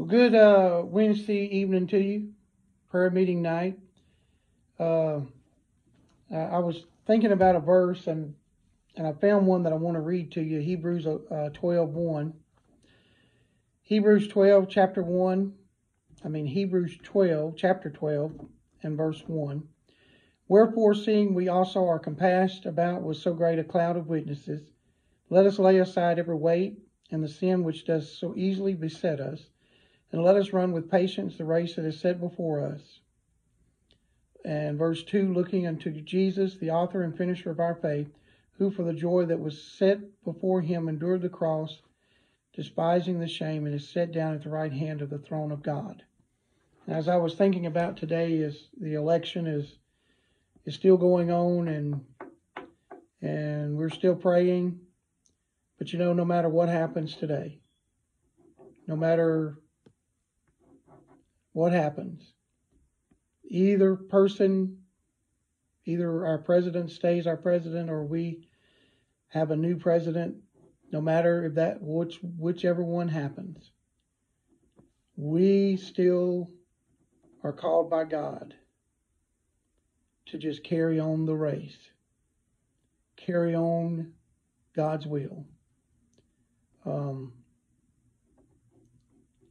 Well, good uh, Wednesday evening to you, prayer meeting night. Uh, I was thinking about a verse and and I found one that I want to read to you. Hebrews uh, 12, 1. Hebrews 12, chapter 1. I mean, Hebrews 12, chapter 12, and verse 1. Wherefore, seeing we also are compassed about with so great a cloud of witnesses, let us lay aside every weight and the sin which does so easily beset us, and let us run with patience the race that is set before us. And verse 2 looking unto Jesus, the author and finisher of our faith, who for the joy that was set before him endured the cross, despising the shame, and is set down at the right hand of the throne of God. As I was thinking about today, is the election is is still going on, and and we're still praying. But you know, no matter what happens today, no matter what happens, either person, either our president stays our president or we have a new president, no matter if that which whichever one happens, we still are called by God to just carry on the race, carry on God's will. Um,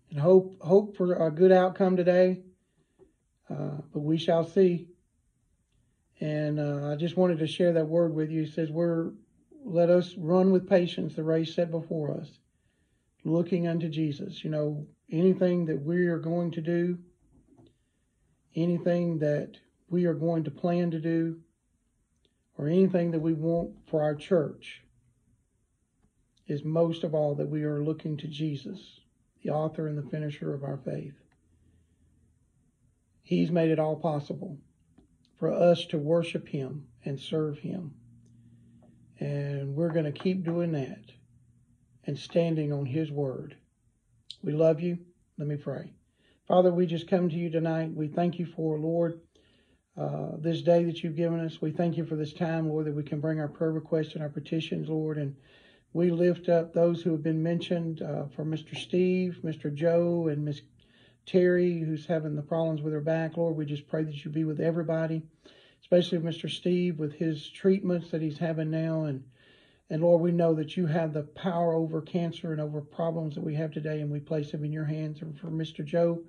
and hope hope for a good outcome today, uh, but we shall see. And uh, I just wanted to share that word with you. It says, "We're let us run with patience the race set before us, looking unto Jesus." You know, anything that we are going to do, anything that we are going to plan to do or anything that we want for our church is most of all that we are looking to Jesus, the author and the finisher of our faith. He's made it all possible for us to worship Him and serve Him. And we're going to keep doing that and standing on His word. We love you. Let me pray. Father, we just come to you tonight. We thank you for, Lord, uh, this day that you've given us. We thank you for this time, Lord, that we can bring our prayer requests and our petitions, Lord. And we lift up those who have been mentioned uh, for Mr. Steve, Mr. Joe, and Miss Terry, who's having the problems with her back. Lord, we just pray that you be with everybody, especially Mr. Steve with his treatments that he's having now. And and Lord, we know that you have the power over cancer and over problems that we have today, and we place them in your hands. And for Mr. Joe,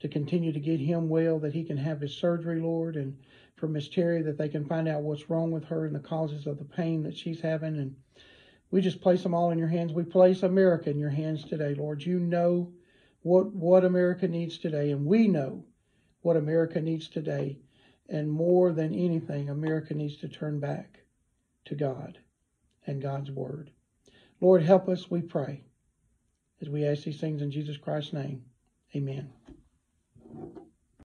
to continue to get him well, that he can have his surgery, Lord, and for Miss Terry, that they can find out what's wrong with her and the causes of the pain that she's having. And we just place them all in your hands. We place America in your hands today, Lord. You know what what America needs today, and we know what America needs today. And more than anything, America needs to turn back to God and God's Word. Lord, help us, we pray, as we ask these things in Jesus Christ's name. Amen.